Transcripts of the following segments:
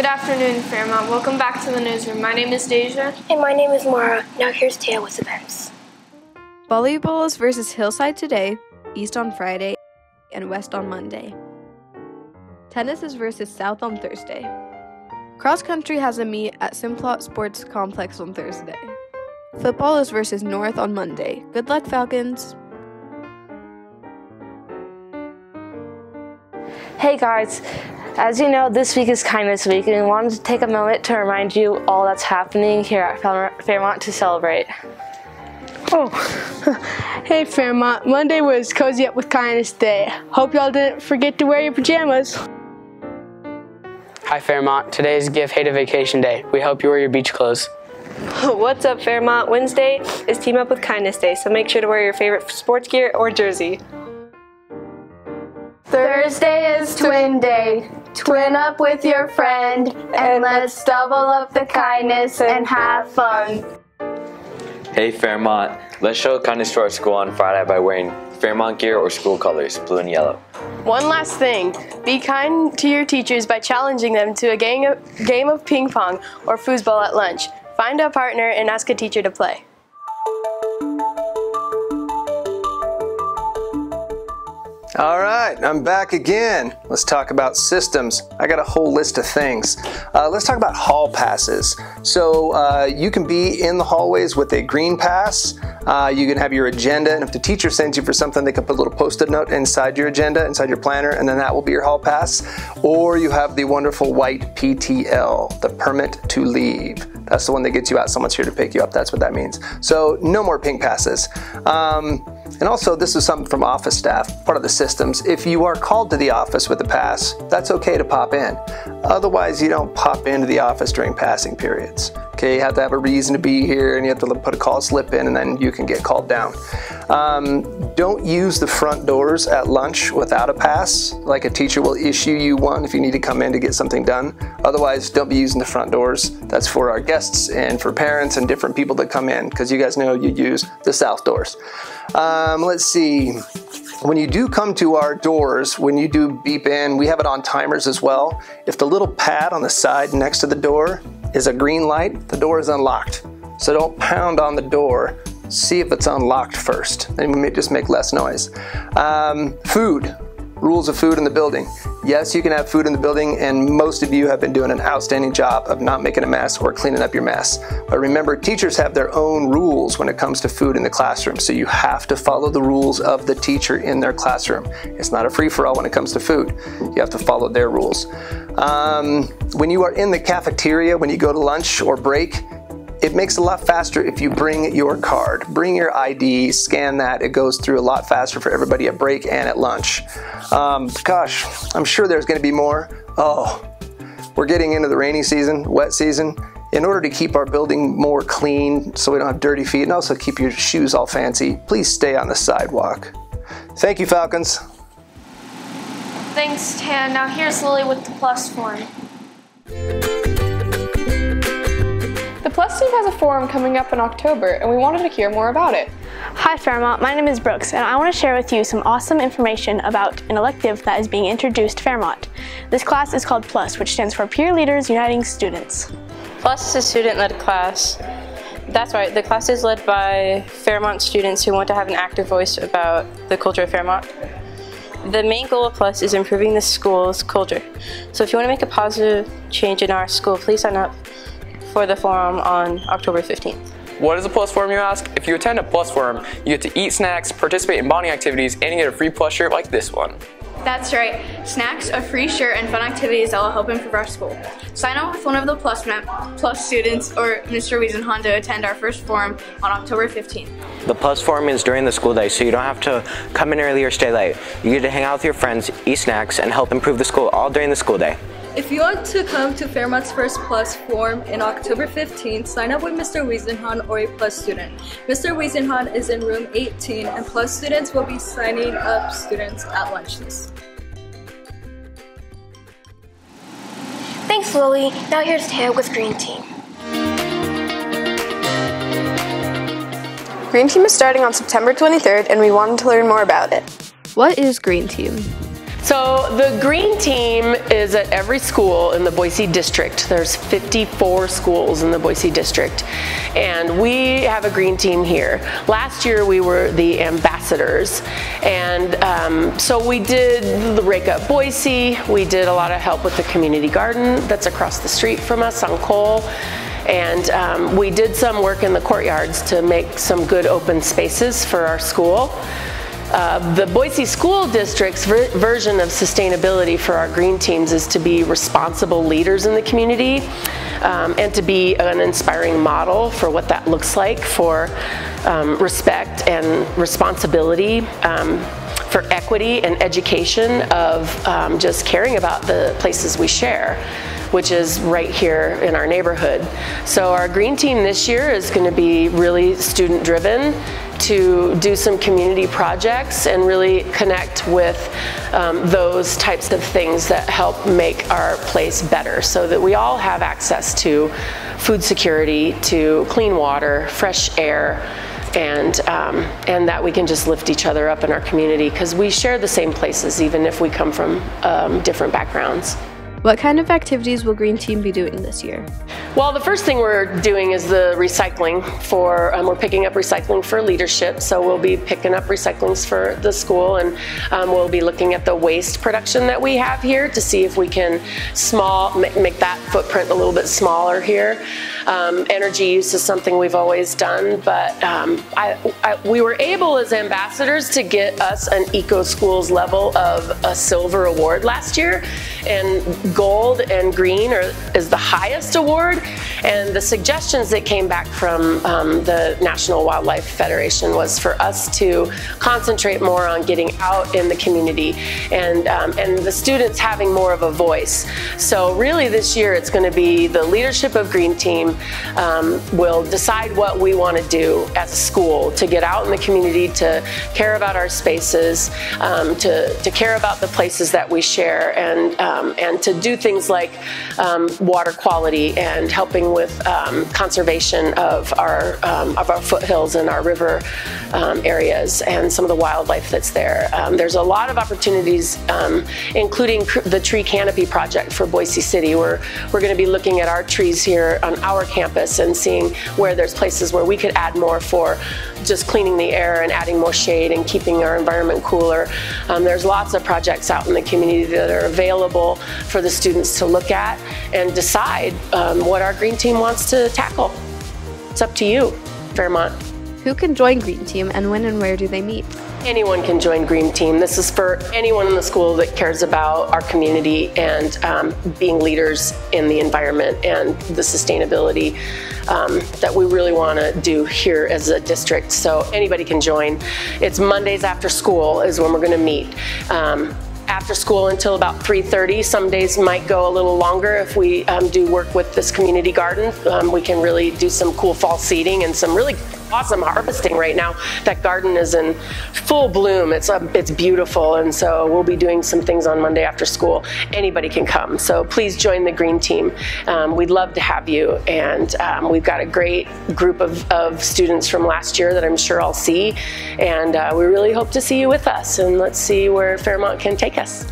Good afternoon, Fairmont. Welcome back to the newsroom. My name is Deja. And my name is Mara. Now here's Taya with events. Volleyball is versus Hillside today, East on Friday, and West on Monday. Tennis is versus South on Thursday. Cross country has a meet at Simplot Sports Complex on Thursday. Football is versus North on Monday. Good luck, Falcons! Hey guys, as you know, this week is Kindness Week, and we wanted to take a moment to remind you all that's happening here at Fairmont to celebrate. Oh, hey Fairmont, Monday was Cozy Up with Kindness Day. Hope y'all didn't forget to wear your pajamas. Hi Fairmont, today is Give Hate a Vacation Day. We hope you wear your beach clothes. What's up Fairmont? Wednesday is Team Up with Kindness Day, so make sure to wear your favorite sports gear or jersey. Thursday is Twin Day. Twin up with your friend and let's double up the kindness and have fun. Hey Fairmont, let's show kindness to our school on Friday by wearing Fairmont gear or school colors, blue and yellow. One last thing, be kind to your teachers by challenging them to a game of, game of ping pong or foosball at lunch. Find a partner and ask a teacher to play. All right, I'm back again. Let's talk about systems. I got a whole list of things. Uh, let's talk about hall passes. So uh, you can be in the hallways with a green pass. Uh, you can have your agenda, and if the teacher sends you for something, they can put a little post-it note inside your agenda, inside your planner, and then that will be your hall pass. Or you have the wonderful white PTL, the permit to leave. That's the one that gets you out. Someone's here to pick you up. That's what that means. So no more pink passes. Um, and also, this is something from office staff, part of the systems. If you are called to the office with a pass, that's okay to pop in. Otherwise, you don't pop into the office during passing periods. Okay, you have to have a reason to be here and you have to put a call slip in and then you can get called down. Um, don't use the front doors at lunch without a pass. Like a teacher will issue you one if you need to come in to get something done. Otherwise, don't be using the front doors. That's for our guests and for parents and different people that come in because you guys know you use the south doors. Um, let's see. When you do come to our doors, when you do beep in, we have it on timers as well. If the little pad on the side next to the door is a green light, the door is unlocked. So don't pound on the door. See if it's unlocked first. Then we may just make less noise. Um, food rules of food in the building. Yes, you can have food in the building, and most of you have been doing an outstanding job of not making a mess or cleaning up your mess. But remember, teachers have their own rules when it comes to food in the classroom, so you have to follow the rules of the teacher in their classroom. It's not a free for all when it comes to food. You have to follow their rules. Um, when you are in the cafeteria, when you go to lunch or break, it makes a lot faster if you bring your card. Bring your ID, scan that. It goes through a lot faster for everybody at break and at lunch. Um, gosh, I'm sure there's going to be more. Oh, we're getting into the rainy season, wet season. In order to keep our building more clean so we don't have dirty feet and also keep your shoes all fancy, please stay on the sidewalk. Thank you, Falcons. Thanks, Tan. Now here's Lily with the plus forum. The Plus team has a forum coming up in October and we wanted to hear more about it. Hi Fairmont, my name is Brooks and I want to share with you some awesome information about an elective that is being introduced to Fairmont. This class is called PLUS, which stands for Peer Leaders Uniting Students. PLUS is a student-led class. That's right, the class is led by Fairmont students who want to have an active voice about the culture of Fairmont. The main goal of PLUS is improving the school's culture. So if you want to make a positive change in our school, please sign up for the forum on October 15th. What is a Plus Forum, you ask? If you attend a Plus Forum, you get to eat snacks, participate in bonding activities, and you get a free Plus shirt like this one. That's right. Snacks, a free shirt, and fun activities that will help improve our school. Sign up with one of the Plus, Plus students or Mr. Wiesenhahn to attend our first forum on October 15th. The Plus Forum is during the school day, so you don't have to come in early or stay late. You get to hang out with your friends, eat snacks, and help improve the school all during the school day. If you want to come to Fairmont's First Plus forum in October 15th, sign up with Mr. Wiesenhahn or a Plus student. Mr. Wiesenhahn is in room 18 and Plus students will be signing up students at lunches. Thanks, Lily. Now here's Taya with Green Team. Green Team is starting on September 23rd and we wanted to learn more about it. What is Green Team? So the green team is at every school in the Boise district. There's 54 schools in the Boise district. And we have a green team here. Last year we were the ambassadors. And um, so we did the Rake Up Boise. We did a lot of help with the community garden that's across the street from us on Cole. And um, we did some work in the courtyards to make some good open spaces for our school. Uh, the Boise School District's ver version of sustainability for our green teams is to be responsible leaders in the community um, and to be an inspiring model for what that looks like for um, respect and responsibility. Um, for equity and education of um, just caring about the places we share which is right here in our neighborhood. So our green team this year is going to be really student driven to do some community projects and really connect with um, those types of things that help make our place better so that we all have access to food security, to clean water, fresh air, and um, and that we can just lift each other up in our community because we share the same places even if we come from um, different backgrounds. What kind of activities will Green Team be doing this year? Well, the first thing we're doing is the recycling for, um, we're picking up recycling for leadership. So we'll be picking up recyclings for the school and um, we'll be looking at the waste production that we have here to see if we can small, make that footprint a little bit smaller here. Um, energy use is something we've always done, but um, I, I, we were able as ambassadors to get us an Eco Schools level of a silver award last year. And gold and green are, is the highest award. And the suggestions that came back from um, the National Wildlife Federation was for us to concentrate more on getting out in the community and, um, and the students having more of a voice. So really this year it's going to be the leadership of Green Team um, will decide what we want to do as a school to get out in the community, to care about our spaces, um, to, to care about the places that we share and, um, and to do things like um, water quality and helping with um, conservation of our, um, of our foothills and our river um, areas and some of the wildlife that's there. Um, there's a lot of opportunities, including the tree canopy project for Boise City. We're, we're going to be looking at our trees here on our campus and seeing where there's places where we could add more for just cleaning the air and adding more shade and keeping our environment cooler. There's lots of projects out in the community that are available for the students to look at and decide um, what our green team wants to tackle. It's up to you, Fairmont. Who can join Green Team and when and where do they meet? Anyone can join Green Team. This is for anyone in the school that cares about our community and um, being leaders in the environment and the sustainability um, that we really want to do here as a district. So anybody can join. It's Mondays after school is when we're going to meet. Um, after school until about 3.30. Some days might go a little longer if we um, do work with this community garden. Um, we can really do some cool fall seeding and some really awesome harvesting right now. That garden is in full bloom. It's, uh, it's beautiful. And so we'll be doing some things on Monday after school. Anybody can come. So please join the green team. Um, we'd love to have you. And um, we've got a great group of, of students from last year that I'm sure I'll see. And uh, we really hope to see you with us. And let's see where Fairmont can take us.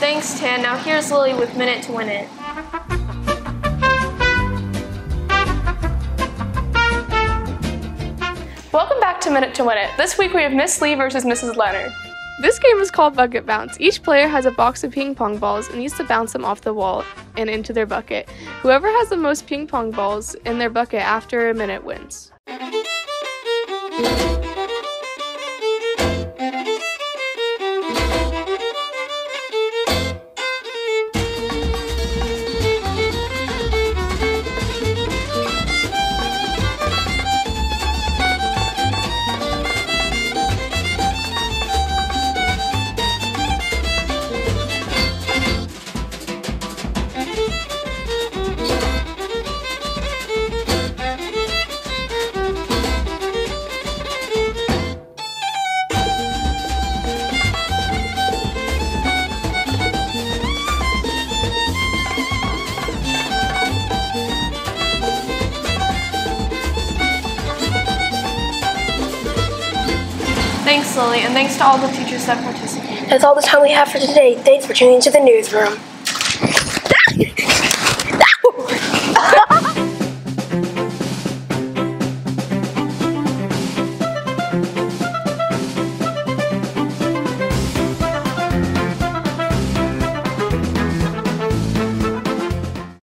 Thanks, Tan. Now here's Lily with Minute to Win It. Welcome back to Minute to Win It. This week we have Miss Lee versus Mrs. Leonard. This game is called Bucket Bounce. Each player has a box of ping pong balls and needs to bounce them off the wall and into their bucket. Whoever has the most ping pong balls in their bucket after a minute wins. Lily, and thanks to all the teachers that participated. That's all the time we have for today. Thanks for tuning into the newsroom.